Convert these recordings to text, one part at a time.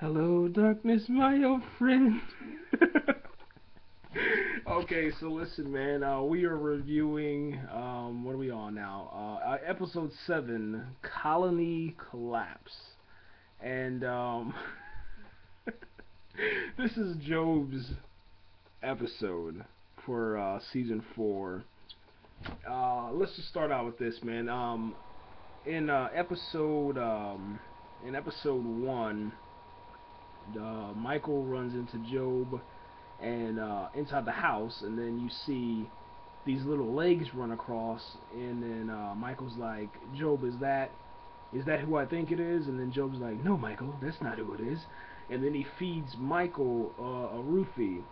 Hello, darkness, my old friend. okay, so listen, man. Uh, we are reviewing. Um, what are we on now? Uh, uh, episode seven, Colony Collapse, and um, this is Gob's episode for uh, season four. Uh, let's just start out with this, man. Um, in uh, episode um, in episode one uh, Michael runs into Gob and uh, inside the house, and then you see these little legs run across, and then uh, Michael's like, Gob, is that is that who I think it is? And then Gob's like, No, Michael, that's not who it is. And then he feeds Michael uh, a roofie.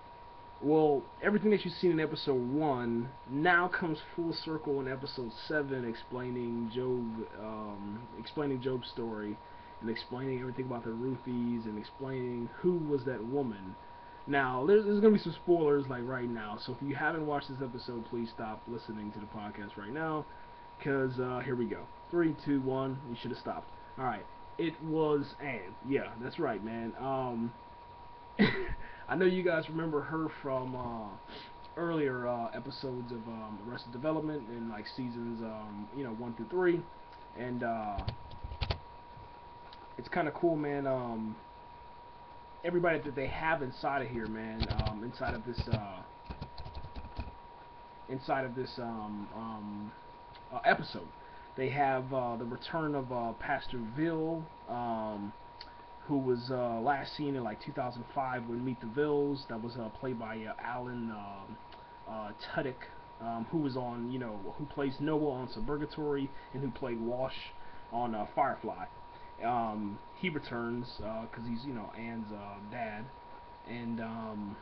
Well, everything that you've seen in episode one now comes full circle in episode seven, explaining Gob, um, explaining Gob's story and explaining everything about the roofies and explaining who was that woman. Now, there's, there's going to be some spoilers like right now, so if you haven't watched this episode, please stop listening to the podcast right now, because uh, here we go. Three, two, one. You should have stopped. All right. It was Anne. Yeah, that's right, man. Um, I know you guys remember her from uh, earlier uh, episodes of um, Arrested Development in like seasons, um, you know, one through three, and uh, it's kind of cool, man. Um, everybody that they have inside of here, man. Um, inside of this, uh, inside of this um, um, uh, episode, they have uh, the return of uh, Pastor Veal, um, who was uh, last seen in like 2005 with Meet the Veals. That was uh, played by Alan uh, Tudyk, um, who was on, you know, who plays Noah on Suburgatory and who played Wash on Firefly um, he returns because uh, he's you know Anne's uh, dad, and um,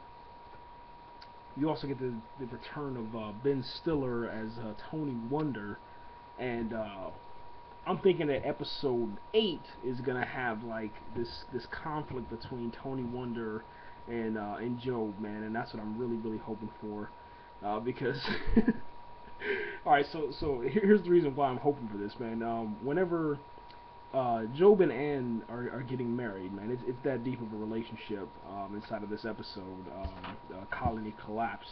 you also get the, the return of uh, Ben Stiller as uh, Tony Wonder, and uh, I'm thinking that episode eight is gonna have like this this conflict between Tony Wonder and uh, and Gob, man, and that's what I'm really really hoping for, because. All right, so so here's the reason why I'm hoping for this, man. Um, whenever uh, Gob and Anne are, are getting married, man. It's, it's that deep of a relationship um, inside of this episode, um, uh, Colony Collapse.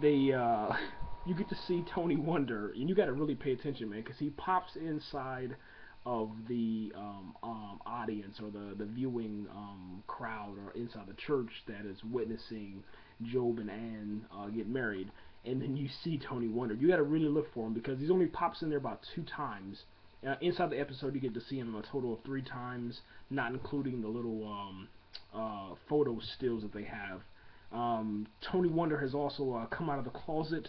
They, uh, you get to see Tony Wonder, and you got to really pay attention, man, because he pops inside of the um, um, audience or the, the viewing um, crowd or inside the church that is witnessing Gob and Anne uh, get married. And then you see Tony Wonder. You got to really look for him because he's only pops in there about two times uh, inside the episode, you get to see him a total of three times, not including the little um, uh, photo stills that they have. Um, Tony Wonder has also uh, come out of the closet,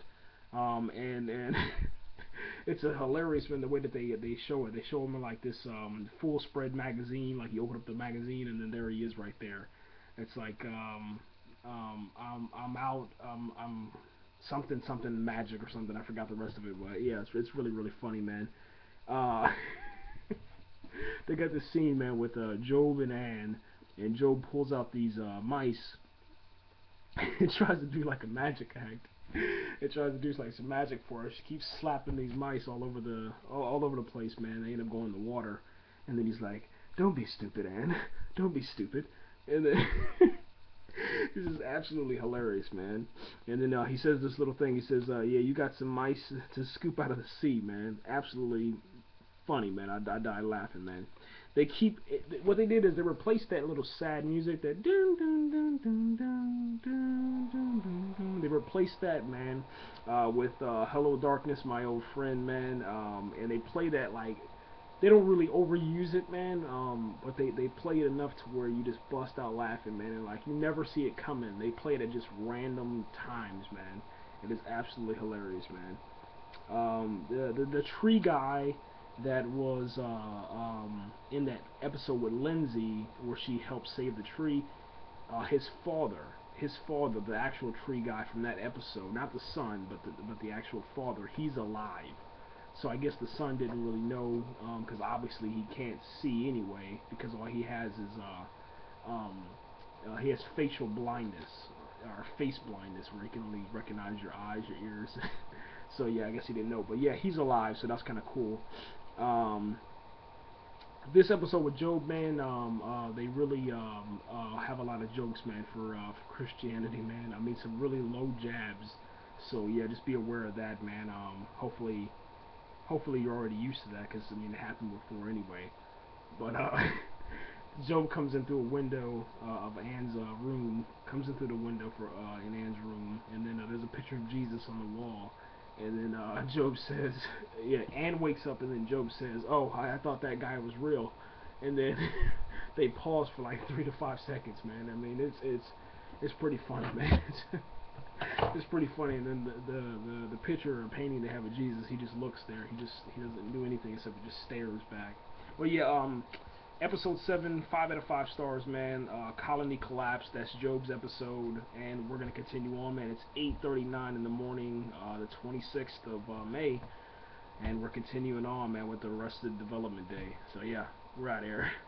um, and and it's a hilarious man the way that they they show it. They show him in like this um, full spread magazine, like he opened up the magazine, and then there he is right there. It's like um, um, I'm I'm out. Um, I'm something something magic or something. I forgot the rest of it, but yeah, it's it's really really funny, man. Uh, they got this scene, man, with uh, Gob and Anne, and Gob pulls out these uh, mice and tries to do like a magic act. it tries to do like some magic for her. She keeps slapping these mice all over the all, all over the place, man. They end up going in the water, and then he's like, "Don't be stupid, Anne. Don't be stupid." And then this is absolutely hilarious, man. And then uh, he says this little thing. He says, uh, "Yeah, you got some mice to scoop out of the sea, man. Absolutely funny, man. I, I died laughing, man. They keep what they did is they replaced that little sad music that dun dun dun dun dun dun dun. dun. They replaced that, man, uh, with uh, "Hello Darkness, My Old Friend," man. Um, and they play that like they don't really overuse it, man. Um, but they they play it enough to where you just bust out laughing, man. And like you never see it coming. They play it at just random times, man. It is absolutely hilarious, man. Um, the, the the tree guy that was uh, um, in that episode with Lindsay where she helped save the tree. Uh, his father, his father, the actual tree guy from that episode, not the son, but the but the actual father, he's alive. So I guess the son didn't really know because um, obviously he can't see anyway because all he has is uh, um, uh, he has facial blindness or face blindness where he can only recognize your eyes, your ears. so yeah, I guess he didn't know, but yeah, he's alive, so that's kind of cool. Um, this episode with Gob, man, um, uh, they really um, uh, have a lot of jokes, man, for, uh, for Christianity, man. I mean, some really low jabs. So yeah, just be aware of that, man. Um, hopefully, hopefully you're already used to that, because I mean, it happened before anyway. But uh, Gob comes in through a window uh, of Anne's uh, room, comes in through the window for uh, in Anne's room, and then uh, there's a picture of Jesus on the wall. And then uh, Gob says, yeah, Anne wakes up, and then Gob says, oh, I, I thought that guy was real. And then they pause for like three to five seconds, man. I mean, it's it's it's pretty funny, man. it's pretty funny. And then the, the the the picture or painting they have of Jesus, he just looks there. He just he doesn't do anything except he just stares back. Well, yeah, um, episode seven, five out of five stars, man. Uh, colony collapse. That's Gob's episode, and we're gonna continue on, man. It's 8:39 in the morning, uh, the 26th of uh, May, and we're continuing on, man, with the Arrested Development Day. So yeah, we're out here.